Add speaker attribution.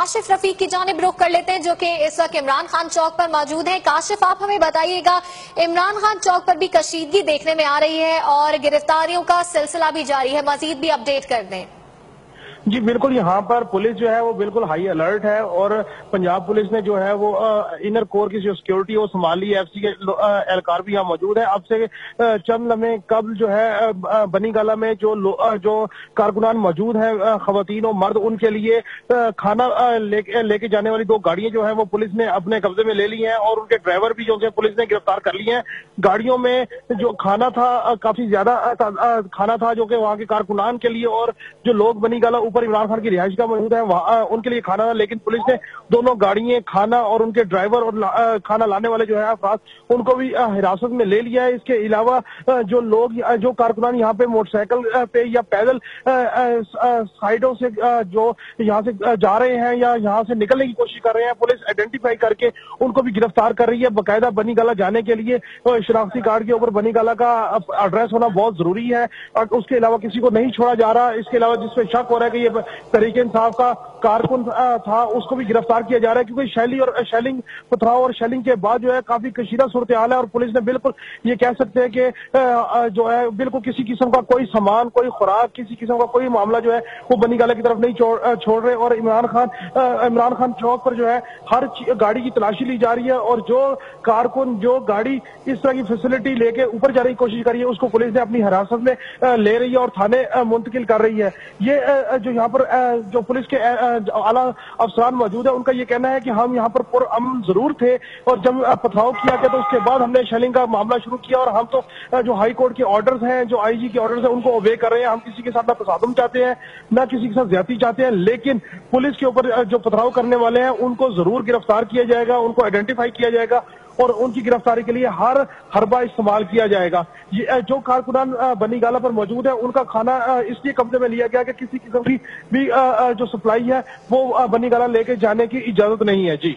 Speaker 1: काशिफ रफीक की जानब रुख कर लेते हैं, जो कि इस वक्त इमरान खान चौक पर मौजूद हैं। काशिफ, आप हमें बताइएगा, इमरान खान चौक पर भी कशीदगी देखने में आ रही है और गिरफ्तारियों का सिलसिला भी जारी है। मजीद भी अपडेट कर दें।
Speaker 2: जी, बिल्कुल, यहाँ पर पुलिस जो है वो बिल्कुल हाई अलर्ट है और पंजाब पुलिस ने जो है वो इनर कोर की जो सिक्योरिटी वो संभाली एफ़ सी के एहलकार भी यहाँ मौजूद है। अब से चंद लम्हे कब जो है बनी गाला में जो जो कारकुनान मौजूद है खातन और मर्द, उनके लिए खाना लेके ले जाने वाली दो गाड़ियाँ जो है वो पुलिस ने अपने कब्जे में ले ली हैं और उनके ड्राइवर भी जो है पुलिस ने गिरफ़्तार कर लिए हैं। गाड़ियों में जो खाना था काफ़ी ज़्यादा खाना था जो कि वहाँ के कारकुनान के लिए और जो लोग बनी गाला ऊपर इमरान खान की रिहाइश का मौजूद है, वहाँ उनके लिए खाना था, लेकिन पुलिस ने दोनों गाड़ियाँ, खाना और उनके ड्राइवर और खाना लाने वाले जो है अफराज उनको भी हिरासत में ले लिया है। इसके अलावा जो लोग जो कारकुनान यहाँ पे मोटरसाइकिल पे या पैदल साइडों से जो यहाँ से जा रहे हैं या यहाँ से निकलने की कोशिश कर रहे हैं, पुलिस आइडेंटिफाई करके उनको भी गिरफ़्तार कर रही है। बाकायदा बनी गाला जाने के लिए शनाख्ती कार्ड के ऊपर बनी गाला का एड्रेस होना बहुत ज़रूरी है। और उसके अलावा किसी को नहीं छोड़ा जा रहा। इसके अलावा जिसपे शक हो रहा है कि ये तरीके इंसाफ का कारकुन था, उसको भी गिरफ़्तार किया जा रहा है क्योंकि शैली और शैलिंग पथराव और शैलिंग के बाद जो है काफ़ी कशीदा सूरत हाल है और पुलिस ने बिल्कुल ये कह सकते हैं कि जो है बिल्कुल किसी किस्म का कोई सामान, कोई खुराक, किसी किस्म का कोई मामला जो है वो बनी गाला की तरफ़ नहीं छोड़ रहे और इमरान खान इमरान खान चौक पर जो है हर गाड़ी की तलाशी ली जा रही है और जो कारकुन, जो गाड़ी इस तरह की फैसिलिटी लेके ऊपर जाने की कोशिश करी है, उसको पुलिस ने अपनी हिरासत में ले रही है और थाने मुंतकिल कर रही है। ये जो यहाँ पर जो पुलिस के आला अफसरान मौजूद है। उनका ये कहना है कि हम यहाँ पर पुरम ज़रूर थे और जब पथराव किया गया तो उसके बाद हमने शेलिंग का मामला शुरू किया और हम तो जो हाई कोर्ट के ऑर्डर्स हैं, जो आईजी के ऑर्डर्स हैं, उनको ओबे कर रहे हैं। हम किसी के साथ ना तसादम चाहते हैं, ना किसी के साथ ज़्यादा चाहते हैं, लेकिन पुलिस के ऊपर जो पथराव करने वाले हैं, उनको ज़रूर गिरफ़्तार किया जाएगा, उनको आइडेंटिफाई किया जाएगा। और उनकी गिरफ्तारी के लिए हर हरबा इस्तेमाल किया जाएगा। ये जो कारकुनान बनी गाला पर मौजूद है, उनका खाना इसलिए कब्जे में लिया गया कि किसी किस्म की भी जो सप्लाई है, वो बनी गाला लेके जाने की इजाज़त नहीं है। जी।